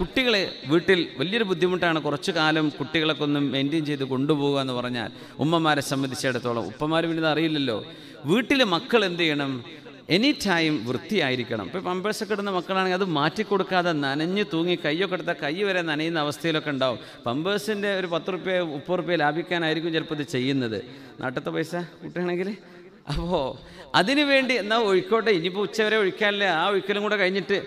കുട്ടികളെ വീട്ടിൽ വലിയൊരു ബുദ്ധിമുട്ടാണ്. കുറച്ചു കാലം കുട്ടികളൊക്കെ ഒന്ന് മെയിന്റെയിൻ ചെയ്ത് കൊണ്ടുപോകുക എന്ന് പറഞ്ഞാൽ ഉമ്മമാരെ സംബന്ധിച്ചിടത്തോളം ഉപ്പമാർ പിന്നെ അറിയില്ലല്ലോ. വീട്ടിൽ മക്കൾ എന്ത് ചെയ്യണം? എനി ടൈം വൃത്തിയായിരിക്കണം ഇപ്പോൾ പമ്പേഴ്സൊക്കെ ഇടുന്ന മക്കളാണെങ്കിൽ അത് മാറ്റിക്കൊടുക്കാതെ നനഞ്ഞ് തൂങ്ങി കയ്യൊക്കെ എടുത്താൽ കൈ വരെ നനയുന്ന അവസ്ഥയിലൊക്കെ ഉണ്ടാവും. പമ്പേഴ്സിന്റെ ഒരു പത്ത് റുപ്യ മുപ്പത് റുപ്യ ലാഭിക്കാനായിരിക്കും ചിലപ്പോൾ ഇത് ചെയ്യുന്നത്. നാട്ടത്തെ പൈസ കുട്ടിയാണെങ്കിൽ അപ്പോൾ അതിനു വേണ്ടി എന്നാൽ ഒഴിക്കോട്ടെ? ഇനിയിപ്പോൾ ഉച്ചവരെ ഒഴിക്കാനില്ല? ആ ഒഴിക്കലും കൂടെ കഴിഞ്ഞിട്ട്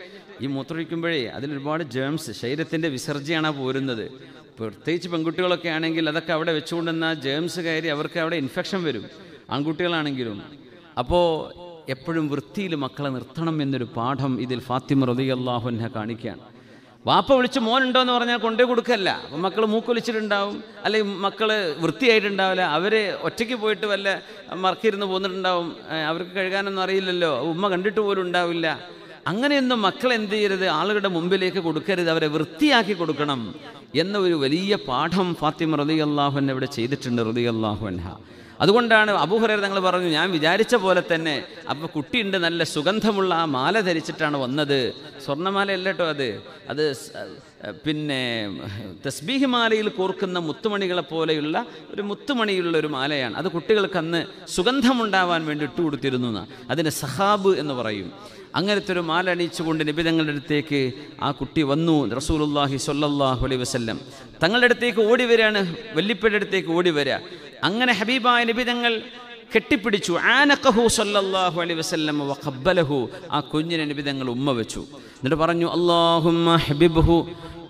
ഈ മൂത്രമൊഴിക്കുമ്പോഴേ അതിലൊരുപാട് ജേംസ് ശരീരത്തിന്റെ വിസർജ്യമാണ് പോരുന്നത്. പ്രത്യേകിച്ച് പെൺകുട്ടികളൊക്കെ ആണെങ്കിൽ അതൊക്കെ അവിടെ വെച്ചുകൊണ്ടെന്നാൽ ജേംസ് കയറി അവർക്ക് അവിടെ ഇൻഫെക്ഷൻ വരും. ആൺകുട്ടികളാണെങ്കിലും. അപ്പോൾ എപ്പോഴും വൃത്തിയിൽ മക്കളെ നിർത്തണം എന്നൊരു പാഠം ഇതിൽ ഫാത്തിമ റതി അള്ളാഹുനെ കാണിക്കുകയാണ്. വാപ്പ വിളിച്ച് മോനുണ്ടോ എന്ന് പറഞ്ഞാൽ കൊണ്ടേ കൊടുക്കല്ല. അപ്പം മക്കൾ മൂക്കൊലിച്ചിട്ടുണ്ടാവും. അല്ലെങ്കിൽ മക്കൾ വൃത്തിയായിട്ടുണ്ടാവില്ല. അവർ ഒറ്റയ്ക്ക് പോയിട്ട് വല്ല മറക്കിരുന്ന് പോന്നിട്ടുണ്ടാവും. അവർക്ക് കഴുകാനൊന്നും അറിയില്ലല്ലോ. ഉമ്മ കണ്ടിട്ട് പോലും ഉണ്ടാവില്ല. അങ്ങനെയൊന്നും മക്കൾ എന്ത് ചെയ്യരുത്? ആളുകളുടെ മുമ്പിലേക്ക് കൊടുക്കരുത്. അവരെ വൃത്തിയാക്കി കൊടുക്കണം എന്ന ഒരു വലിയ പാഠം ഫാത്തിമ റതി അള്ളാഹുൻ ഇവിടെ ചെയ്തിട്ടുണ്ട് റതി അള്ളാഹുൻഹ അതുകൊണ്ടാണ് അബൂഹുറേർ തങ്ങൾ പറഞ്ഞു ഞാൻ വിചാരിച്ച പോലെ തന്നെ അപ്പോൾ കുട്ടിയുണ്ട് നല്ല സുഗന്ധമുള്ള ആ മാല ധരിച്ചിട്ടാണ് വന്നത്. സ്വർണമാല അല്ലേട്ടോ അത്. അത് പിന്നെ തസ്ബീഹ് മാലയിൽ കോർക്കുന്ന മുത്തുമണികളെ പോലെയുള്ള ഒരു മുത്തുമണിയുള്ള ഒരു മാലയാണ്. അത് കുട്ടികൾക്ക് അന്ന് സുഗന്ധമുണ്ടാവാൻ വേണ്ടി ഇട്ട് കൊടുത്തിരുന്നു. അതിന് സഹാബ് എന്ന് പറയും. അങ്ങനത്തെ ഒരു മാല അണിയിച്ചുകൊണ്ട് നിബിതങ്ങളുടെ അടുത്തേക്ക് ആ കുട്ടി വന്നു റസൂലുല്ലാഹി സൊല്ലാഹു അലൈ വസ്ല്ലം. തങ്ങളുടെ അടുത്തേക്ക് ഓടി വരികയാണ് വല്ലിപ്പയുടെ അടുത്തേക്ക് ഓടി വരിക. അങ്ങനെ ഹബീബായ നിബിതങ്ങൾ കെട്ടിപ്പിടിച്ചു. ആനക്കഹു സല്ലല്ലാഹു അലൈഹി വസല്ലം വഖബ്ബലഹു. ആ കുഞ്ഞിനെ നിബിതങ്ങൾ ഉമ്മ വെച്ചു. എന്നിട്ട് പറഞ്ഞു അല്ലാഹുമ്മ ഹബിബ്ഹു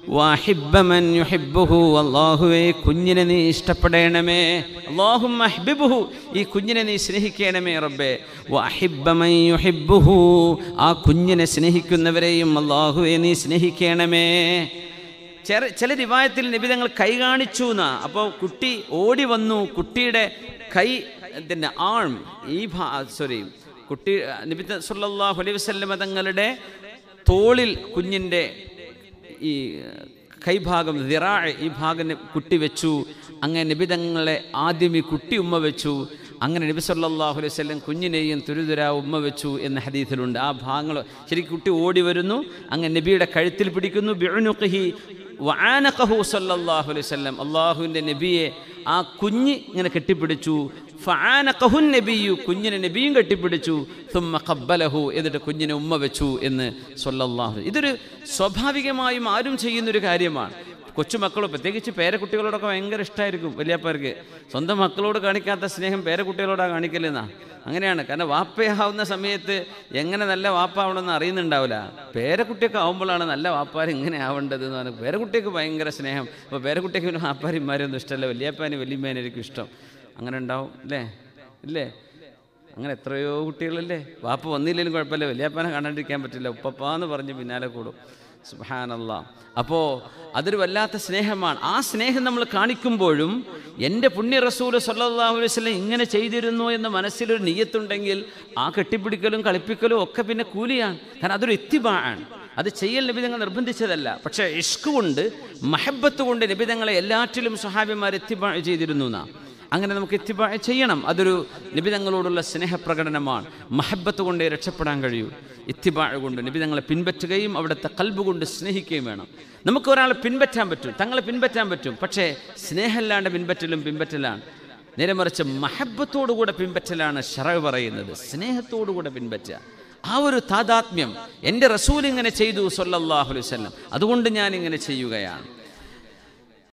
വാഹിബ്ബ മൻ യുഹിബ്ബുഹു. അല്ലാഹുവേ കുഞ്ഞിനെ നീ ഇഷ്ടപ്പെടണമേ. അല്ലാഹുമ്മ ഹബിബ്ഹു. ഈ കുഞ്ഞിനെ നീ സ്നേഹിക്കണമേ റബ്ബേ. വാഹിബ്ബ മൻ യുഹിബ്ബുഹു. ആ കുഞ്ഞിനെ സ്നേഹിക്കുന്നവരെയും അല്ലാഹുവേ നീ സ്നേഹിക്കണമേ. ചില ചില റിവായത്തിൽ നിബിതങ്ങൾ കൈ കാണിച്ചു എന്നാ. അപ്പോൾ കുട്ടി ഓടി വന്നു. കുട്ടിയുടെ കൈ പിന്നെ ആം ഈ ഭാ സോറി കുട്ടി നബി സല്ലാഹു അലൈഹി വസല്ലമ തങ്ങളുടെ തോളിൽ കുഞ്ഞിന്റെ ഈ കൈഭാഗം ദിറാ ഈ ഭാഗം കുട്ടി വെച്ചു. അങ്ങനെ നിബിതങ്ങളെ ആദ്യം ഈ കുട്ടി ഉമ്മ വെച്ചു. അങ്ങനെ നബി സല്ലാഹു അലൈഹി വസല്ലം കുഞ്ഞിനെയും തുരുതുരാ ഉമ്മ വെച്ചു എന്ന ഹദീസിലുണ്ട്. ആ ഭാഗങ്ങൾ ശരിക്കും കുട്ടി ഓടി വരുന്നു. അങ്ങനെ നബിയുടെ കഴുത്തിൽ പിടിക്കുന്നു. ബിഉനുഖിഹി വആനഖഹു സല്ലാഹു അലൈഹി വസല്ലം. അള്ളാഹുവിന്റെ നബിയെ ആ കുഞ്ഞ് ഇങ്ങനെ കെട്ടിപ്പിടിച്ചു. ഫആനഖഹു നബിയു കുഞ്ഞിനെ നബിയും കെട്ടിപ്പിടിച്ചു. തുമ്മ ഖബ്ബലഹു എന്നിട്ട് കുഞ്ഞിനെ ഉമ്മ വെച്ചു എന്ന് സല്ലല്ലാഹു ഇതൊരു സ്വാഭാവികമായും ആരും ചെയ്യുന്നൊരു കാര്യമാണ്. കൊച്ചുമക്കളോ പ്രത്യേകിച്ച് പേരക്കുട്ടികളോടൊക്കെ ഭയങ്കര ഇഷ്ടമായിരിക്കും വലിയപ്പേർക്ക്. സ്വന്തം മക്കളോട് കാണിക്കാത്ത സ്നേഹം പേരക്കുട്ടികളോടാണ് കാണിക്കലെന്നാ. അങ്ങനെയാണ്. കാരണം വാപ്പയാവുന്ന സമയത്ത് എങ്ങനെ നല്ല വാപ്പ വാപ്പാവണമെന്ന് അറിയുന്നുണ്ടാവില്ല പേരക്കുട്ടിയൊക്കെ ആവുമ്പോഴാണ് നല്ല വാപ്പാർ ഇങ്ങനെ ആവേണ്ടത് എന്ന് പറഞ്ഞാൽ പേരക്കുട്ടിയൊക്കെ ഭയങ്കര സ്നേഹം. അപ്പോൾ പേരക്കുട്ടിയൊക്കെ പിന്നെ വാപ്പാരിമാരൊന്നും ഇഷ്ടമല്ല. വലിയപ്പാനും വലിയമ്മേനായിരിക്കും ഇഷ്ടം. അങ്ങനെ ഉണ്ടാവും അല്ലേ ഇല്ലേ? അങ്ങനെ എത്രയോ കുട്ടികളല്ലേ? വാപ്പ വന്നില്ലെങ്കിലും കുഴപ്പമില്ല. വലിയപ്പനെ കാണാണ്ടിരിക്കാൻ പറ്റില്ല. ഉപ്പപ്പാന്ന് പറഞ്ഞ് പിന്നാലെ കൂടും. സുഹാനല്ല അപ്പോൾ അതൊരു വല്ലാത്ത സ്നേഹമാണ്. ആ സ്നേഹം നമ്മൾ കാണിക്കുമ്പോഴും എന്റെ പുണ്യ റസൂൽ സല്ലല്ലാഹു അലൈഹി വസല്ലം ഇങ്ങനെ ചെയ്തിരുന്നു എന്ന മനസ്സിലൊരു നീയത്തുണ്ടെങ്കിൽ ആ കെട്ടിപ്പിടിക്കലും കളിപ്പിക്കലും ഒക്കെ പിന്നെ കൂലിയാണ്. കാരണം അതൊരു എത്തിബാണ് അത് ചെയ്യൽ നിബിധങ്ങൾ നിർബന്ധിച്ചതല്ല. പക്ഷേ ഇഷ്ക് കൊണ്ട് മഹബത്ത് കൊണ്ട് നിബിധങ്ങളെ എല്ലാറ്റിലും സ്വഹാബിമാർ എത്തിബാ ചെയ്തിരുന്നു എന്നാ. അങ്ങനെ നമുക്ക് ഇത്തിബാ ചെയ്യണം. അതൊരു നിബിതങ്ങളോടുള്ള സ്നേഹപ്രകടനമാണ്. മഹബത്ത് കൊണ്ടേ രക്ഷപ്പെടാൻ കഴിയൂ. ഇത്തിബാ കൊണ്ട് നിബിതങ്ങളെ പിൻപറ്റുകയും അവിടുത്തെ കൽബ് കൊണ്ട് സ്നേഹിക്കുകയും വേണം. നമുക്ക് ഒരാളെ പിൻപറ്റാൻ പറ്റും. തങ്ങളെ പിൻപറ്റാൻ പറ്റും. പക്ഷേ സ്നേഹമല്ലാണ്ട് പിൻപറ്റലും പിൻപറ്റലാണ്. നേരെ മറിച്ച് മഹബത്തോടുകൂടെ പിൻപറ്റലാണ് ഷറവ് പറയുന്നത്. സ്നേഹത്തോടുകൂടെ പിൻപറ്റുക. ആ ഒരു താതാത്മ്യം എന്റെ റസൂൽ ഇങ്ങനെ ചെയ്തു വസല്ലം. അതുകൊണ്ട് ഞാൻ ഇങ്ങനെ ചെയ്യുകയാണ്.